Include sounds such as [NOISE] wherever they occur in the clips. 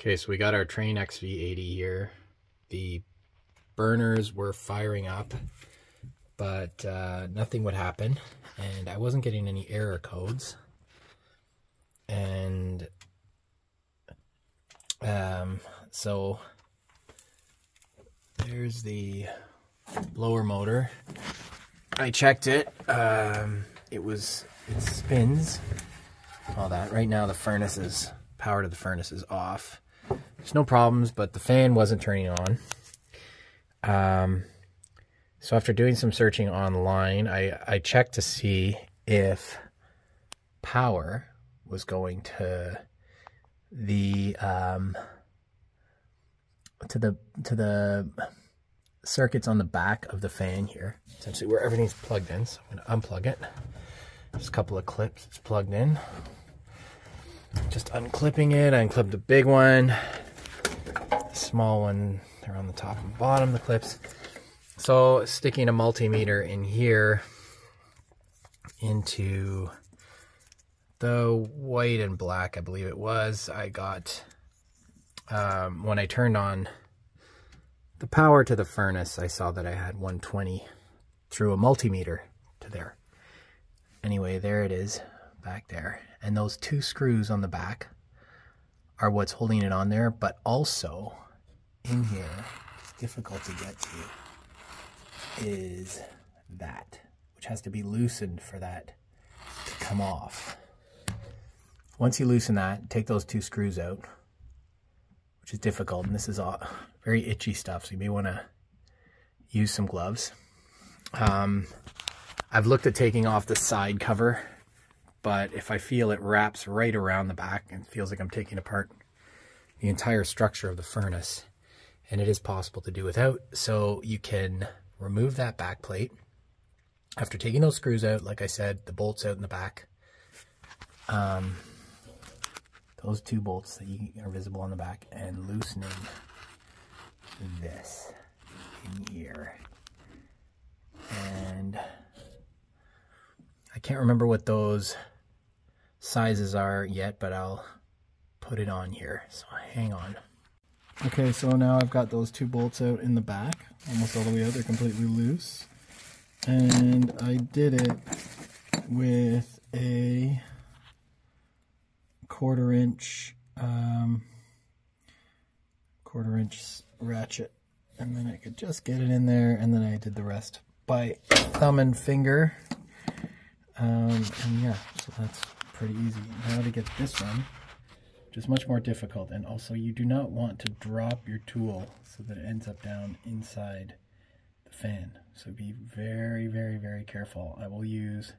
Okay, so we got our Trane XV80 here. The burners were firing up, but uh, nothing would happen. And I wasn't getting any error codes. And um, so there's the blower motor. I checked it. Um, it was, it spins, all that. Right now the furnace is, power to the furnace is off. There's no problems, but the fan wasn't turning on. Um, so after doing some searching online, I, I checked to see if power was going to the um, to the to the circuits on the back of the fan here, essentially where everything's plugged in. So I'm going to unplug it. Just a couple of clips. It's plugged in. Just unclipping it. I unclipped the big one, small one, on the top and bottom, the clips. So sticking a multimeter in here into the white and black, I believe it was, I got, um, when I turned on the power to the furnace, I saw that I had 120 through a multimeter to there. Anyway, there it is back there. And those two screws on the back are what's holding it on there, but also in here, it's difficult to get to, is that, which has to be loosened for that to come off. Once you loosen that, take those two screws out, which is difficult, and this is all very itchy stuff, so you may want to use some gloves. Um, I've looked at taking off the side cover, but if I feel it wraps right around the back and feels like I'm taking apart the entire structure of the furnace, and it is possible to do without. So you can remove that back plate. After taking those screws out, like I said, the bolts out in the back, um, those two bolts that you are visible on the back, and loosening this in here. And I can't remember what those sizes are yet, but I'll put it on here. So hang on. Okay, so now I've got those two bolts out in the back, almost all the way out. They're completely loose. And I did it with a quarter inch um, quarter inch ratchet and then I could just get it in there and then I did the rest by thumb and finger um, and yeah so that's pretty easy now to get this one which is much more difficult. And also you do not want to drop your tool so that it ends up down inside the fan. So be very, very, very careful. I will use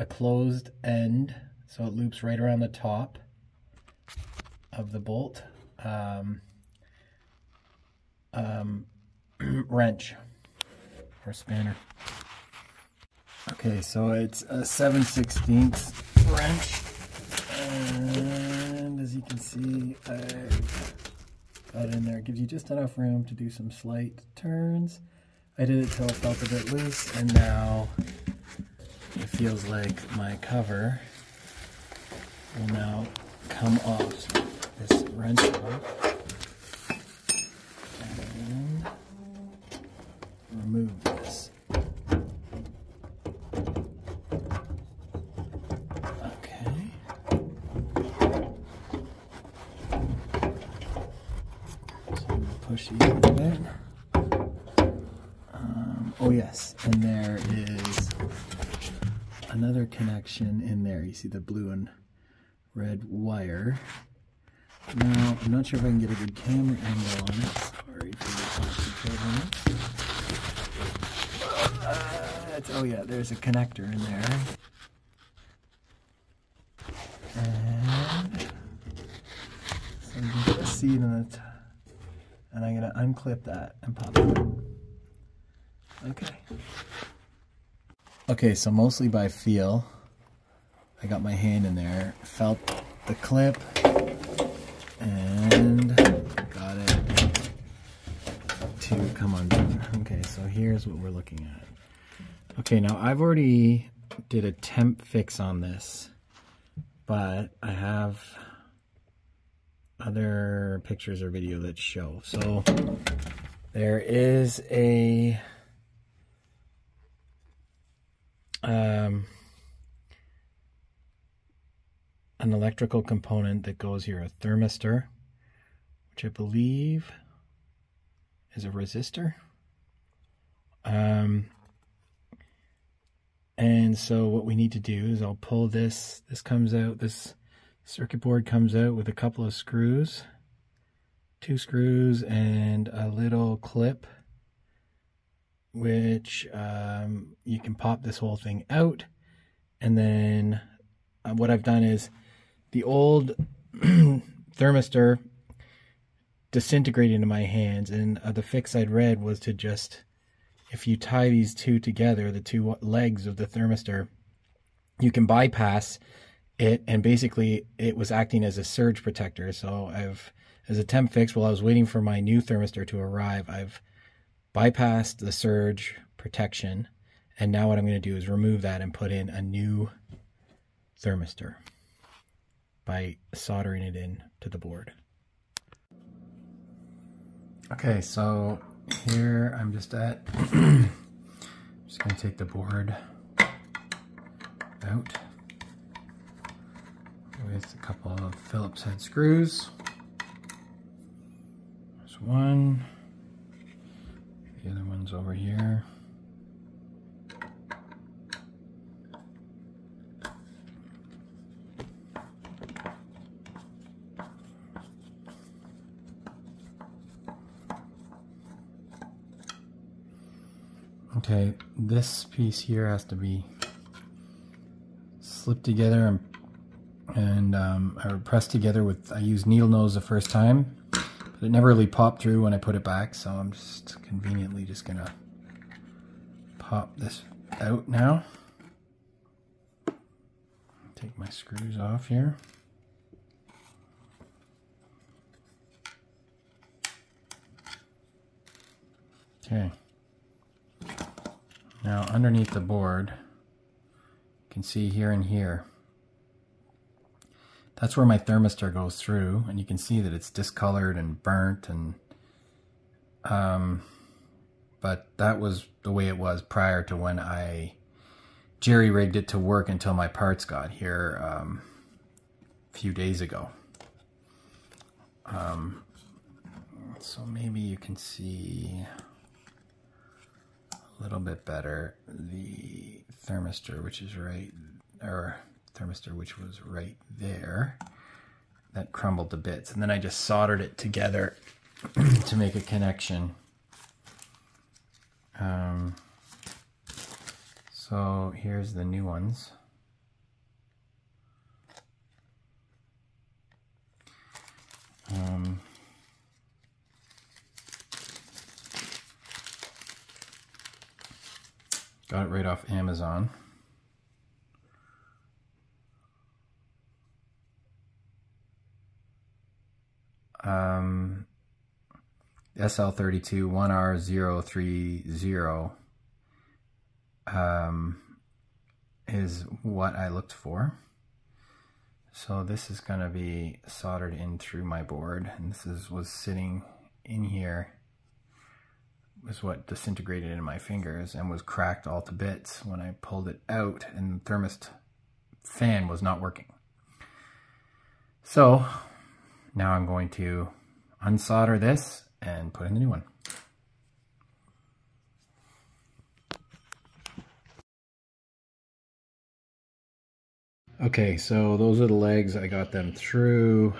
a closed end so it loops right around the top of the bolt. Um, um, [CLEARS THROAT] wrench or spanner. Okay, so it's a 7 16 wrench. And you can see, uh, I got in there. It gives you just enough room to do some slight turns. I did it till it felt a bit loose, and now it feels like my cover will now come off this wrench off and remove this. push Um, oh yes, and there is another connection in there. You see the blue and red wire. Now, I'm not sure if I can get a good camera angle on it. Sorry for the concentrate oh yeah, there's a connector in there. And so you can see it in the and I'm to unclip that and pop it. Okay. Okay, so mostly by feel, I got my hand in there, felt the clip, and got it to come undone. Okay, so here's what we're looking at. Okay, now I've already did a temp fix on this, but I have other pictures or video that show. So there is a um, an electrical component that goes here, a thermistor, which I believe is a resistor. Um, and so what we need to do is I'll pull this, this comes out, this circuit board comes out with a couple of screws, two screws and a little clip, which um, you can pop this whole thing out. And then uh, what I've done is the old [CLEARS THROAT] thermistor disintegrated into my hands and uh, the fix I'd read was to just if you tie these two together, the two legs of the thermistor, you can bypass it and basically it was acting as a surge protector. So I've, as a temp fix, while I was waiting for my new thermistor to arrive, I've bypassed the surge protection. And now what I'm going to do is remove that and put in a new thermistor by soldering it in to the board. Okay, so here I'm just at, [CLEARS THROAT] just going to take the board out with a couple of Phillips head screws. There's one, the other one's over here. Okay, this piece here has to be slipped together and, and um, I pressed together with, I used needle nose the first time, but it never really popped through when I put it back, so I'm just conveniently just gonna pop this out now. Take my screws off here. Okay. Now underneath the board, you can see here and here. That's where my thermistor goes through, and you can see that it's discolored and burnt, and um, but that was the way it was prior to when I jerry-rigged it to work until my parts got here um, a few days ago. Um, so maybe you can see a little bit better the thermistor, which is right, or thermistor, which was right there, that crumbled to bits. And then I just soldered it together [CLEARS THROAT] to make a connection. Um, so here's the new ones. Um, Got it right off Amazon. Um, SL32 1R030 um, is what I looked for. So this is going to be soldered in through my board and this is was sitting in here was what disintegrated in my fingers and was cracked all to bits when I pulled it out and the thermist fan was not working. So now I'm going to unsolder this and put in the new one. Okay, so those are the legs. I got them through.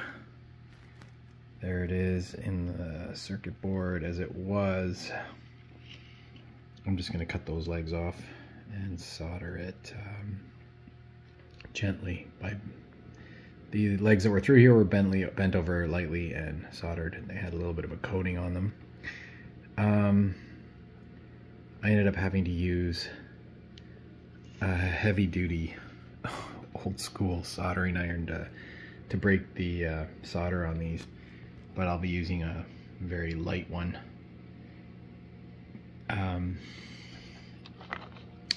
There it is in the circuit board as it was. I'm just going to cut those legs off and solder it um, gently. By The legs that were through here were bently, bent over lightly and soldered. And they had a little bit of a coating on them. Um, I ended up having to use a heavy duty [LAUGHS] old school soldering iron to, to break the uh, solder on these but I'll be using a very light one. Um,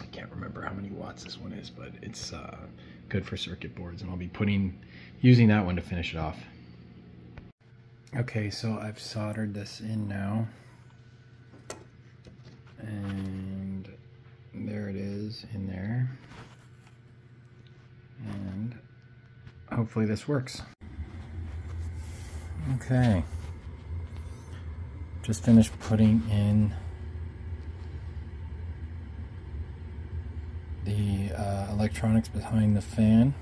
I can't remember how many watts this one is, but it's uh, good for circuit boards, and I'll be putting using that one to finish it off. Okay, so I've soldered this in now. And there it is in there. And hopefully this works. Okay. Just finished putting in the uh, electronics behind the fan.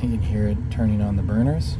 You can hear it turning on the burners.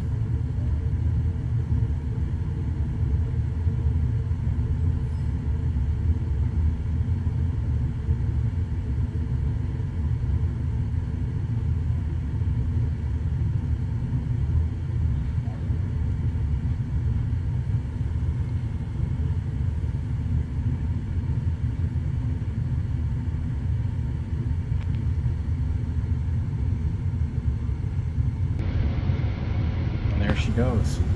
there she goes.